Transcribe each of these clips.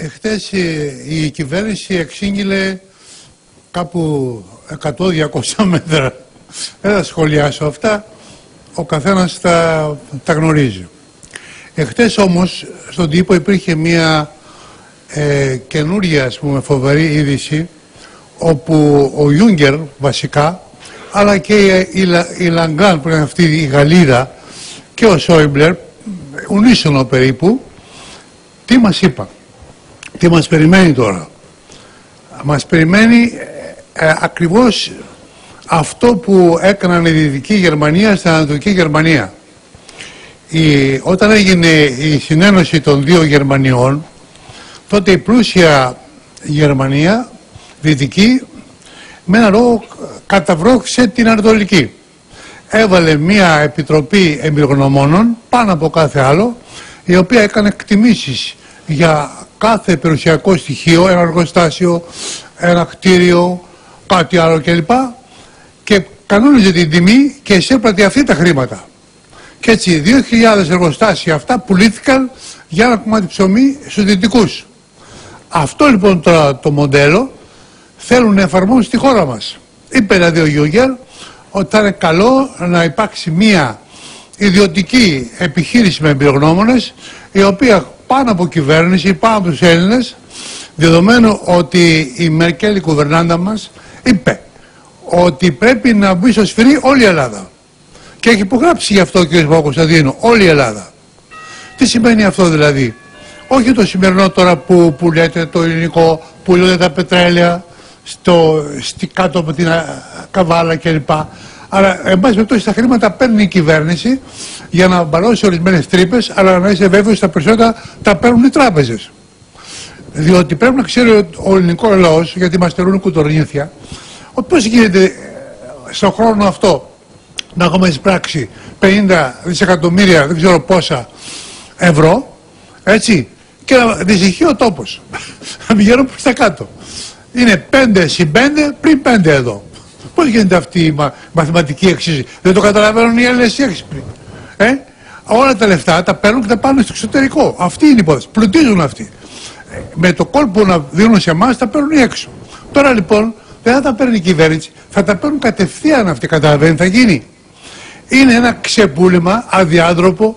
Εχθές η, η κυβέρνηση εξήγηλε κάπου 100-200 μέτρα. Δεν θα σχολιάσω αυτά, ο καθένας τα, τα γνωρίζει. Εχθές όμως στον τύπο υπήρχε μια ε, καινούρια ας πούμε, φοβερή είδηση όπου ο Ιούγκερ βασικά αλλά και η, η, η Λαγκάν που είναι αυτή η Γαλλίδα και ο Σόιμπλερ ουνίσονο περίπου τι μας είπα τι μας περιμένει τώρα; Μας περιμένει ε, ακριβώς αυτό που έκαναν η Δυτική Γερμανία στην Ανατολική Γερμανία η, όταν έγινε η συνένωση των δύο Γερμανιών τότε η πλούσια Γερμανία δυτική με ένα λόγο καταβρόχησε την Ανατολική. Έβαλε μια επιτροπή εμπειρογνωμόνων πάνω από κάθε άλλο η οποία έκανε εκτιμήσεις για κάθε περιουσιακό στοιχείο, ένα εργοστάσιο, ένα κτίριο, κάτι άλλο κλπ. Και κανόνιζε την τιμή και εισέπραται αυτή τα χρήματα. Και έτσι 2.000 εργοστάσια αυτά πουλήθηκαν για ένα κομμάτι ψωμί στους δυτικούς. Αυτό λοιπόν τώρα το μοντέλο θέλουν να εφαρμόσουν στη χώρα μας. Είπε δηλαδή ο Γιούγκερ ότι θα είναι καλό να υπάρξει μία ιδιωτική επιχείρηση με εμπειρογνώμονες η οποία πάνω από κυβέρνηση, πάνω από τους Έλληνες δεδομένου ότι η Μερκέλ η κουβερνάντα μας είπε ότι πρέπει να μπει στο σφυρί όλη η Ελλάδα και έχει υπογράψει γι' αυτό ο κ. Παπακοσταντίνου όλη η Ελλάδα τι σημαίνει αυτό δηλαδή; Όχι το σημερινό τώρα που, που λέτε το ελληνικό που λέτε τα πετρέλαια στο, στη, κάτω από την καβάλα κλπ. Αλλά, εν πάση περιπτώσει, τα χρήματα παίρνει η κυβέρνηση για να μπαλώσει ορισμένες τρύπες, αλλά να είσαι βέβαιος τα περισσότερα τα παίρνουν οι τράπεζες. Διότι πρέπει να ξέρει ο ελληνικός λαός, γιατί μας στερούν κουτορνήθια, ότι πώς γίνεται ε, στον χρόνο αυτό να έχουμε εισπράξει 50 δισεκατομμύρια, δεν ξέρω πόσα ευρώ, έτσι, και να δυσυχεί ο τόπος. να πηγαίνουν προς τα κάτω. Είναι 5 συν 5 πριν 5 εδώ. Πώς γίνεται αυτή η μαθηματική εξήγηση. Δεν το καταλαβαίνουν οι Έλληνες έξυπνοι. Ε; Όλα τα λεφτά τα παίρνουν και τα πάνε στο εξωτερικό. Αυτή είναι η υπόθεση. Πλουτίζουν αυτοί. Ε, με το κόλπο να δίνουν σε εμάς τα παίρνουν έξω. Τώρα λοιπόν δεν θα τα παίρνει η κυβέρνηση, θα τα παίρνουν κατευθείαν αυτοί. Καταλαβαίνει, θα γίνει. Είναι ένα ξεπούλημα αδιάντροπο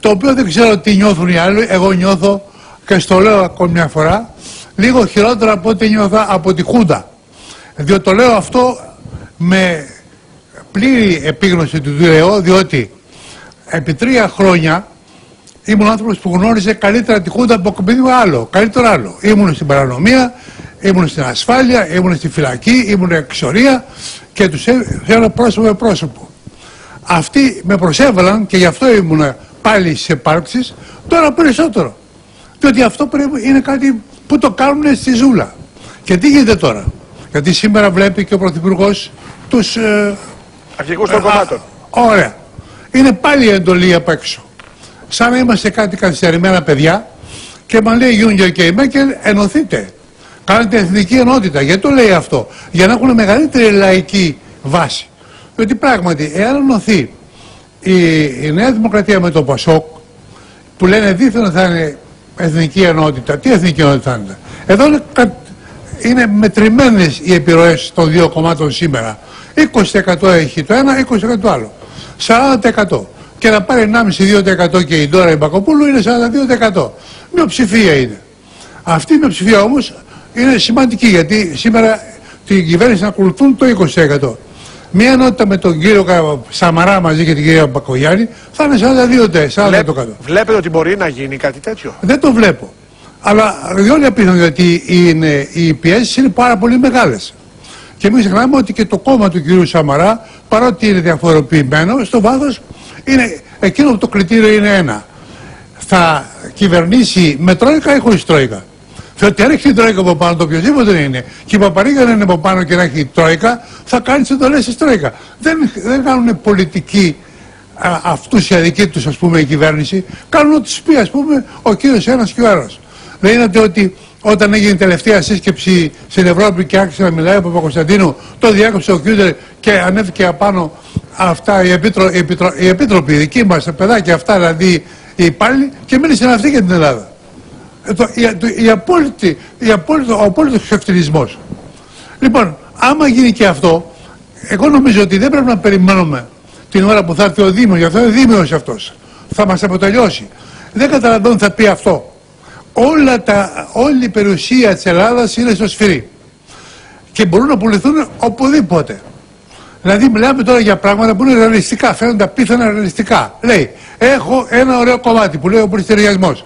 το οποίο δεν ξέρω τι νιώθουν οι άλλοι. Εγώ νιώθω και στο λέω ακόμη μια φορά λίγο χειρότερα από ό,τι νιώθα από τη Χούντα. Διότι το λέω αυτό με πλήρη επίγνωση του δουλειού, διότι επί τρία χρόνια ήμουν άνθρωπος που γνώριζε καλύτερα τη Χούντα από οποιοδήποτε άλλο, καλύτερο άλλο. Ήμουν στην παρανομία, ήμουν στην ασφάλεια, ήμουν στη φυλακή, ήμουν εξορία και τους έφερα πρόσωπο με πρόσωπο. Αυτοί με προσέβαλαν και γι' αυτό ήμουν πάλι σε επάρξεις, τώρα περισσότερο. Διότι αυτό πρέπει, είναι κάτι που το κάνουν στη ζούλα. Και τι γίνεται τώρα; Γιατί σήμερα βλέπει και ο Πρωθυπουργός τους. Ε, Αρχηγούς των κομμάτων. Ωραία. Είναι πάλι η εντολή απ' έξω. Σαν να είμαστε κάτι καθυστερημένα παιδιά και μας λέει Γιούγκερ και η Μέκελ ενωθείτε. Κάνετε εθνική ενότητα. Γιατί το λέει αυτό; Για να έχουν μεγαλύτερη λαϊκή βάση. Διότι πράγματι, εάν ενωθεί η, η Νέα Δημοκρατία με το Πασόκ, που λένε δίθεν θα είναι εθνική ενότητα. Τι εθνική ενότητα θα είναι; Εδώ είναι, είναι μετρημένες οι επιρροές των δύο κομμάτων σήμερα. 20% έχει το ένα, 20% το άλλο. 40%. Και να πάρει 1,5-2% και η Ντόρα η Μπακοπούλου είναι 42%. Μειοψηφία είναι. Αυτή η μειοψηφία όμως είναι σημαντική γιατί σήμερα την κυβέρνηση να ακολουθούν το 20%. Μία ενότητα με τον κύριο Σαμαρά μαζί και την κυρία Μπακογιάννη θα είναι 42%. 40%. Βλέπετε ότι μπορεί να γίνει κάτι τέτοιο; Δεν το βλέπω. Αλλά διόλια απίθανο γιατί είναι, οι πιέσεις είναι πάρα πολύ μεγάλες. Και μην ξεχνάμε ότι και το κόμμα του κυρίου Σαμαρά, παρότι είναι διαφοροποιημένο, στο βάθος είναι εκείνο που το κριτήριο είναι ένα. Θα κυβερνήσει με τρόικα ή χωρίς τρόικα; Διότι αν έχει την Τρόικα από πάνω, το οποιοδήποτε είναι, και η Παπαρίγα είναι από πάνω και να έχει Τρόικα, θα κάνει τις εντολές της Τρόικα. Δεν, δεν κάνουν πολιτική αυτού η αδική τους, ας πούμε, η κυβέρνηση. Κάνουν ό,τι σου πει, ας πούμε, ο κύριος ένας και ο άλλος. Δεν είναι ότι όταν έγινε η τελευταία σύσκεψη στην Ευρώπη και άρχισε να μιλάει ο Παπα-Κωνσταντίνου, το διάκοψε ο Κιούντερ και ανέβηκε απάνω αυτά οι, επίτρο, οι, επίτρο, οι επίτροποι δικοί μας, τα παιδάκια αυτά δηλαδή οι υπάλληλοι και μίλησε αυτή για την Ελλάδα. Ε, το, η, το, η απόλυτη, η απόλυτο, ο απόλυτος εξευτελισμός. Λοιπόν, άμα γίνει και αυτό, εγώ νομίζω ότι δεν πρέπει να περιμένουμε την ώρα που θα έρθει ο Δήμος, γιατί είναι Δήμος αυτός. Θα μας αποτελειώσει. Δεν καταλαβαίνω θα πει αυτό. Όλα τα, όλη η περιουσία της Ελλάδας είναι στο σφυρί. Και μπορούν να πουληθούν οπουδήποτε. Δηλαδή μιλάμε τώρα για πράγματα που είναι ρεαλιστικά, φαίνονται απίθανα ρεαλιστικά. Λέει, έχω ένα ωραίο κομμάτι που λέει ο πληστηριασμός,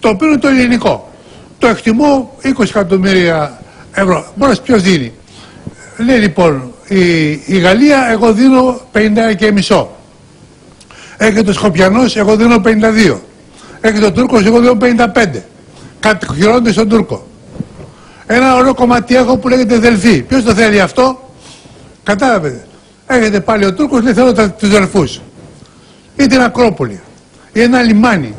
το οποίο είναι το ελληνικό. Το εκτιμώ 20 εκατομμύρια ευρώ. Μπορείς ποιος δίνει. Λέει λοιπόν, η, η Γαλλία εγώ δίνω 50 και μισό. Έχει το Σκοπιανός εγώ δίνω 52. Έχει το Τούρκος εγώ δίνω 55. Κάτι χειρώνεται στον Τούρκο. Ένα ωραίο κομμάτι έχω που λέγεται Δελφή. Ποιος το θέλει αυτό; Κατάλαβε. Έχετε πάλι ο Τούρκος λέει θέλω τους Δελφούς. Ή την Ακρόπολη. Ή ένα λιμάνι.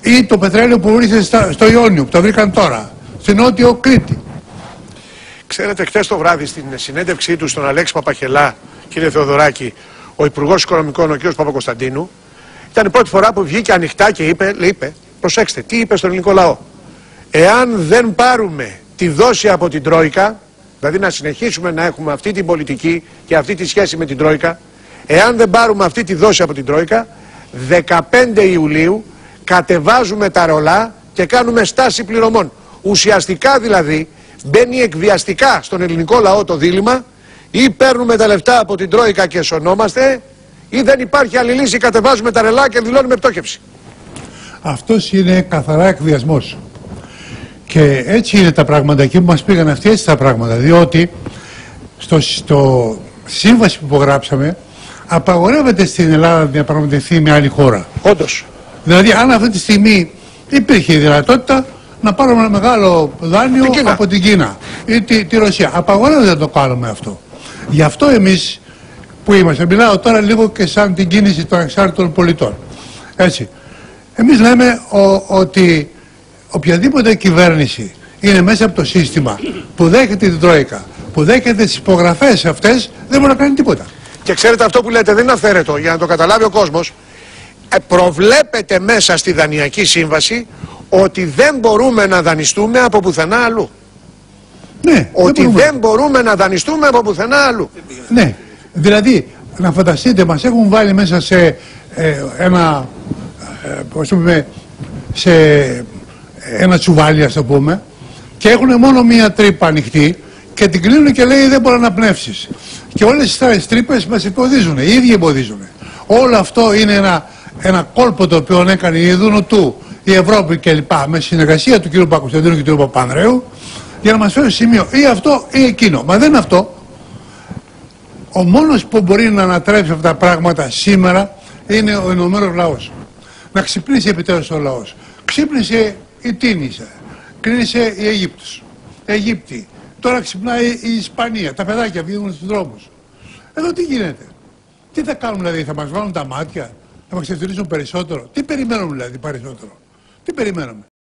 Ή το πετρέλαιο που βρίσκεται στο Ιόνιο που το βρήκαν τώρα. Στην Νότιο Κρήτη. Ξέρετε, χθες το βράδυ στην συνέντευξή του στον Αλέξη Παπαχελά, κύριε Θεοδωράκη, ο Υπουργός Οικονομικών, ο κ. Παπακοσταντίνου, ήταν η πρώτη φορά που βγήκε ανοιχτά και είπε, λέει, είπε, προσέξτε, τι είπε στον ελληνικό λαό; Εάν δεν πάρουμε τη δόση από την Τρόικα, δηλαδή να συνεχίσουμε να έχουμε αυτή την πολιτική και αυτή τη σχέση με την Τρόικα, εάν δεν πάρουμε αυτή τη δόση από την Τρόικα, 15 Ιουλίου κατεβάζουμε τα ρολά και κάνουμε στάση πληρωμών. Ουσιαστικά δηλαδή μπαίνει εκβιαστικά στον ελληνικό λαό το δίλημα ή παίρνουμε τα λεφτά από την Τρόικα και σωνόμαστε ή δεν υπάρχει άλλη λύση, κατεβάζουμε τα ρελά και δηλώνουμε πτώχευση. Αυτός είναι καθαρά εκβιασμός. Και έτσι είναι τα πράγματα εκεί που μας πήγαν αυτοί έτσι τα πράγματα. Διότι στο, στο σύμβαση που υπογράψαμε απαγορεύεται στην Ελλάδα να διαπραγματευτεί με άλλη χώρα. Όντως. Δηλαδή αν αυτή τη στιγμή υπήρχε η δυνατότητα να πάρουμε ένα μεγάλο δάνειο από την Κίνα ή τη, τη Ρωσία. Απαγορεύεται να το κάνουμε αυτό. Γι' αυτό εμείς που είμαστε, μιλάω τώρα λίγο και σαν την κίνηση των εξάρτητων πολιτών. Έτσι. Εμείς λέμε ο, ότι οποιαδήποτε κυβέρνηση είναι μέσα από το σύστημα που δέχεται την Τρόικα, που δέχεται τις υπογραφές αυτές, δεν μπορεί να κάνει τίποτα. Και ξέρετε αυτό που λέτε δεν είναι αυθαίρετο, για να το καταλάβει ο κόσμος. Ε, προβλέπεται μέσα στη Δανειακή Σύμβαση ότι δεν μπορούμε να δανειστούμε από πουθενά αλλού. Ναι, ότι δεν μπορούμε. να δανειστούμε από πουθενά αλλού. Ναι, δηλαδή να φανταστείτε μας έχουν βάλει μέσα σε ε, ένα, ε, πώς πούμε, σε ένα τσουβάλι ας το πούμε και έχουν μόνο μία τρύπα ανοιχτή και την κλείνουν και λέει δεν μπορεί να πνεύσεις. Και όλες τις τρύπες μας εμποδίζουν, οι ίδιοι εμποδίζουν. Όλο αυτό είναι ένα, ένα κόλπο το οποίο έκανε η Ιδούνου του η Ευρώπη κλπ. με συνεργασία του κ. Πακοσταντίνου και του κ. Παπανδρέου για να μας φέρει σημείο ή αυτό ή εκείνο. Μα δεν είναι αυτό. Ο μόνος που μπορεί να ανατρέψει αυτά τα πράγματα σήμερα είναι ο Ηνωμένος Λαός. Να ξυπνήσει επιτέλους ο λαός. Ξύπνησε η Τίνησα, ξύπνησε η Αίγυπτος, η Αιγύπτη. Τώρα ξυπνάει η Ισπανία, τα παιδάκια βγαίνουν στους δρόμους. Εδώ τι γίνεται; Τι θα κάνουν δηλαδή, θα μας βάλουν τα μάτια, θα μας ξεφτυλίσουν περισσότερο; Τι περιμένουν δηλαδή περισσότερο; Τι περιμένουμε;